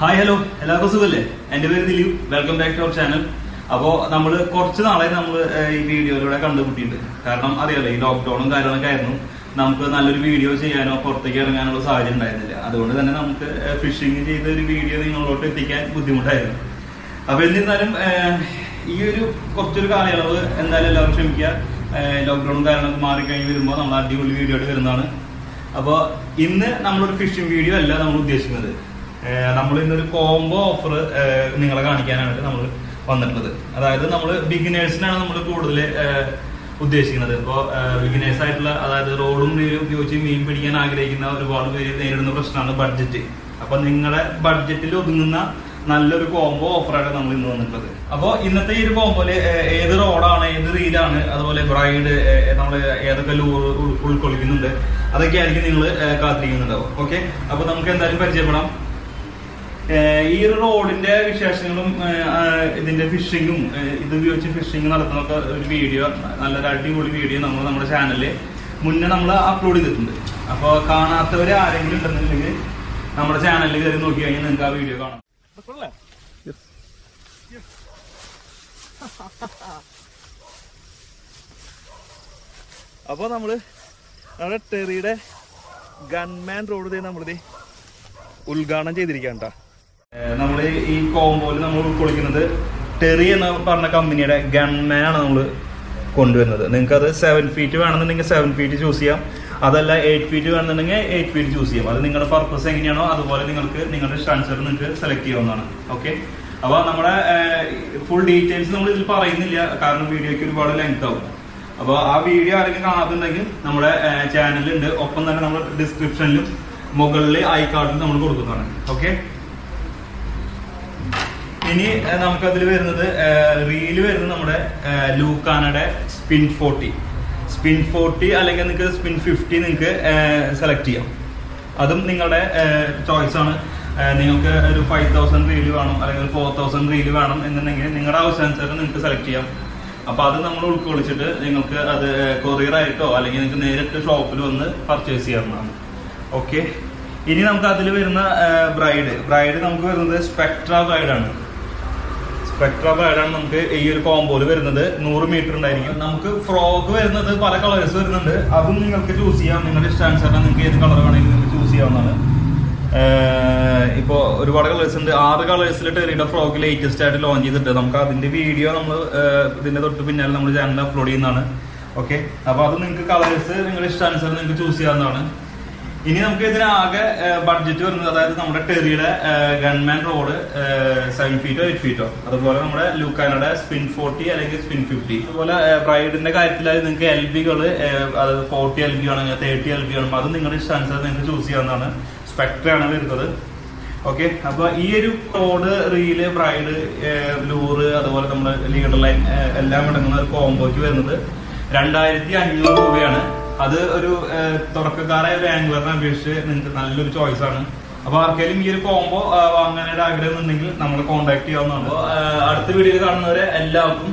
Hi hello എല്ലാവർക്കും സുഖല്ലേ? എന്റെ പേര് Dileep. Welcome back to our channel അപ്പോ നമ്മൾ കുറച്ച് നാളെ നമ്മൾ ഈ വീഡിയോയിലൂടെ കണ്ടുമുട്ടിയിട്ടുണ്ട്. കാരണം അറിയാലോ ഈ ലോക്ക്ഡൌണും കാര്യങ്ങളൊക്കെ ആയിരുന്നു. നമുക്ക് നല്ലൊരു വീഡിയോ ചെയ്യാനോ പുറത്തേക്ക് ഇറങ്ങാനുള്ള സാഹചര്യം ഉണ്ടായിരുന്നില്ല. അതുകൊണ്ട് തന്നെ നമുക്ക് ഫിഷിംഗ് ചെയ്ത ഒരു വീഡിയോ നിങ്ങളോട്ട് എത്തിക്കാൻ ബുദ്ധിമുട്ടായിരുന്നു. അപ്പൊ എന്നിരുന്നാലും ഈ ഒരു കുറച്ചൊരു കാലയളവ് എന്തായാലും എല്ലാവരും ക്ഷമിക്കുക. ലോക്ക്ഡൌണും കാര്യങ്ങളൊക്കെ മാറിക്കഴിഞ്ഞ് വരുമ്പോൾ നമ്മൾ അടിപൊളി വീഡിയോ ആയിട്ട് വരുന്നതാണ്. അപ്പോൾ ഇന്ന് നമ്മളൊരു ഫിഷിംഗ് വീഡിയോ അല്ല നമ്മൾ ഉദ്ദേശിക്കുന്നത്. നമ്മൾ ഇന്നൊരു കോംബോ ഓഫർ നിങ്ങളെ കാണിക്കാനായിട്ട് നമ്മൾ വന്നിട്ടുള്ളത്. അതായത് നമ്മൾ ബിഗിനേഴ്സിനാണ് നമ്മൾ കൂടുതൽ ഉദ്ദേശിക്കുന്നത്. ഇപ്പോൾ ബിഗിനേഴ്സ് ആയിട്ടുള്ള അതായത് റോഡും റീലും ഉപയോഗിച്ച് മീൻ പിടിക്കാൻ ആഗ്രഹിക്കുന്ന ഒരുപാട് പേര് നേരിടുന്ന പ്രശ്നമാണ് ബഡ്ജറ്റ് അപ്പൊ നിങ്ങളുടെ ബഡ്ജറ്റിൽ ഒതുങ്ങുന്ന നല്ലൊരു കോംബോ ഓഫറാണ് നമ്മൾ ഇന്ന് വന്നിട്ടുള്ളത്. അപ്പോൾ ഇന്നത്തെ ഈ ഒരു കോംബോയിൽ ഏത് റോഡാണ് ഏത് റീലാണ് അതുപോലെ ബ്രൈഡ് നമ്മൾ ഏതൊക്കെ ലൂർ ഉൾക്കൊള്ളിക്കുന്നുണ്ട് അതൊക്കെ ആയിരിക്കും നിങ്ങൾ കാത്തിരിക്കുന്നുണ്ടാവും ഓക്കെ അപ്പൊ നമുക്ക് എന്തായാലും പരിചയപ്പെടാം. ഈ ഒരു റോഡിന്റെ വിശേഷങ്ങളും ഇതിന്റെ ഫിഷിങ്ങും ഇത് ഉപയോഗിച്ച് ഫിഷിംഗ് നടത്തുന്നൊക്കെ ഒരു വീഡിയോ നല്ലൊരു അടിപൊളി വീഡിയോ നമ്മൾ നമ്മുടെ ചാനലിൽ മുന്നേ നമ്മൾ അപ്ലോഡ് ചെയ്തിട്ടുണ്ട്. അപ്പോൾ കാണാത്തവർ ആരെങ്കിലും ഉണ്ടെന്നുണ്ടെങ്കിൽ നമ്മുടെ ചാനലിൽ കയറി നോക്കി കഴിഞ്ഞാൽ നിങ്ങൾക്ക് ആ വീഡിയോ കാണാം. അപ്പൊ നമ്മൾ നമ്മുടെ ടെറിയുടെ ഗൺമാൻ റോഡ് നമ്മളിത് ഉദ്ഘാടനം ചെയ്തിരിക്കണ്ട നമ്മൾ ഈ കോമ്പോയിൽ നമ്മൾ ഉൾക്കൊള്ളിക്കുന്നത് ടെറി എന്ന് പറഞ്ഞ കമ്പനിയുടെ ഗൺമാൻ ആണ് നമ്മൾ കൊണ്ടുവരുന്നത്. നിങ്ങൾക്ക് അത് സെവൻ ഫീറ്റ് വേണമെന്നുണ്ടെങ്കിൽ സെവൻ ഫീറ്റ് ചൂസ് ചെയ്യാം. അതല്ല എയ്റ്റ് ഫീറ്റ് വേണമെന്നുണ്ടെങ്കിൽ എയ്റ്റ് ഫീറ്റ് ചൂസ് ചെയ്യാം. അത് നിങ്ങളുടെ പർപ്പസ് എങ്ങനെയാണോ അതുപോലെ നിങ്ങൾക്ക് നിങ്ങളുടെ സ്റ്റാൻസർ നിങ്ങൾക്ക് സെലക്ട് ചെയ്യാവുന്നതാണ്. ഓക്കെ അപ്പോൾ നമ്മുടെ ഫുൾ ഡീറ്റെയിൽസ് നമ്മൾ ഇതിൽ പറയുന്നില്ല. കാരണം വീഡിയോയ്ക്ക് ഒരുപാട് ലെങ്ത് ആവും. അപ്പോൾ ആ വീഡിയോ ആരെങ്കിലും കാണാത്തുണ്ടെങ്കിൽ നമ്മുടെ ചാനലുണ്ട് ഒപ്പം തന്നെ നമ്മൾ ഡിസ്ക്രിപ്ഷനിലും മുകളിൽ ഐ കാർഡിലും നമ്മൾ കൊടുക്കുന്നതാണ്. ഓക്കെ ഇനി നമുക്ക് നമുക്കതിൽ വരുന്നത് റീൽ വരുന്നത് നമ്മുടെ ലൂക്കാനയുടെ സ്പിൻ ഫോർട്ടി സ്പിൻ ഫോർട്ടി അല്ലെങ്കിൽ നിങ്ങൾക്ക് സ്പിൻ ഫിഫ്റ്റി നിങ്ങൾക്ക് സെലക്ട് ചെയ്യാം. അതും നിങ്ങളുടെ ചോയ്സ് ആണ്. നിങ്ങൾക്ക് ഒരു ഫൈവ് തൗസൻഡ് റീൽ വേണം അല്ലെങ്കിൽ ഫോർ തൗസൻഡ് റീൽ വേണം എന്നുണ്ടെങ്കിൽ നിങ്ങളുടെ ആവശ്യാനുസരണം നിങ്ങൾക്ക് സെലക്ട് ചെയ്യാം. അപ്പൊ അത് നമ്മൾ ഉൾക്കൊള്ളിച്ചിട്ട് നിങ്ങൾക്ക് അത് കൊറിയർ ആയിട്ടോ അല്ലെങ്കിൽ നിങ്ങൾക്ക് നേരിട്ട് ഷോപ്പിൽ വന്ന് പർച്ചേസ് ചെയ്യാവുന്നതാണ്. ഓക്കെ ഇനി നമുക്ക് അതിൽ വരുന്ന ബ്രൈഡ് ബ്രൈഡ് നമുക്ക് വരുന്നത് സ്പെക്ട്ര ബ്രൈഡാണ് സ്പെക്ട്ര ബേഡാണ് നമുക്ക് ഈ ഒരു കോമ്പോയിൽ വരുന്നത്. നൂറ് മീറ്റർ ഉണ്ടായിരിക്കും. നമുക്ക് ഫ്രോക്ക് വരുന്നത് പല കളേഴ്സ് വരുന്നുണ്ട്. അതും നിങ്ങൾക്ക് ചൂസ് ചെയ്യാം. നിങ്ങളുടെ ഇഷ്ടാനുസരണം നിങ്ങൾക്ക് ഏത് കളർ വേണമെങ്കിലും നിങ്ങൾക്ക് ചൂസ് ചെയ്യാവുന്നതാണ്. ഇപ്പോൾ ഇപ്പോ ഒരുപാട് കളേഴ്സ് ഉണ്ട്. ആറ് കളേഴ്സിൽ ടെറിയുടെ ഫ്രോക്ക് ലേറ്റസ്റ്റ് ആയിട്ട് ലോഞ്ച് ചെയ്തിട്ട് നമുക്ക് അതിന്റെ വീഡിയോ നമ്മൾ ഇതിന്റെ തൊട്ട് പിന്നാലെ നമ്മുടെ ചാനൽ അപ്ലോഡ് ചെയ്യുന്നതാണ്. ഓക്കെ അപ്പൊ അത് നിങ്ങൾക്ക് കളേഴ്സ് നിങ്ങളുടെ ഇഷ്ടാനുസരണം നിങ്ങൾക്ക് ചൂസ് ചെയ്യാവുന്നതാണ്. ഇനി നമുക്ക് ഇതിനാകെ ബഡ്ജറ്റ് വരുന്നത് അതായത് നമ്മുടെ ടെറിയുടെ ഗൺമാൻ റോഡ് സെവൻ ഫീറ്റോ എയ്റ്റ് ഫീറ്റോ അതുപോലെ നമ്മുടെ ലൂക്കാനയുടെ സ്പിൻ ഫോർട്ടി അല്ലെങ്കിൽ സ്പിൻ ഫിഫ്റ്റി അതുപോലെ ബ്രൈഡിന്റെ കാര്യത്തിലായി നിങ്ങൾക്ക് എൽ ബികൾ അത് ഫോർട്ടി എൽ ബി ആണെങ്കിൽ തേർട്ടി എൽ ബി ആണെങ്കിൽ അത് നിങ്ങളുടെ ഇഷ്ടാനുസരിച്ച് നിങ്ങൾക്ക് ചൂസ് ചെയ്യാവുന്നതാണ്. സ്പെക്ട്രയാണ് വരുന്നത്. ഓക്കെ അപ്പൊ ഈ ഒരു റോഡ് റീൽ ബ്രൈഡ് ലൂറ് അതുപോലെ നമ്മുടെ ലീഡർ ലൈൻ എല്ലാം അടങ്ങുന്ന ഒരു കോംബോയ്ക്ക് വരുന്നത് രണ്ടായിരത്തി അഞ്ഞൂറ് രൂപയാണ്. അത് ഒരു തുടക്കക്കാരായ ഒരു ആംഗ്ലറിനെ അപേക്ഷിച്ച് നിങ്ങൾക്ക് നല്ലൊരു ചോയ്സ് ആണ്. അപ്പൊ ആർക്കെങ്കിലും ഈ ഒരു കോംബോ വാങ്ങാനായിട്ട് ആഗ്രഹം ഉണ്ടെങ്കിൽ നമ്മളെ കോൺടാക്ട് ചെയ്യാവുന്നതാണ്. അടുത്ത വീഡിയോയിൽ കാണുന്നവരെ എല്ലാവർക്കും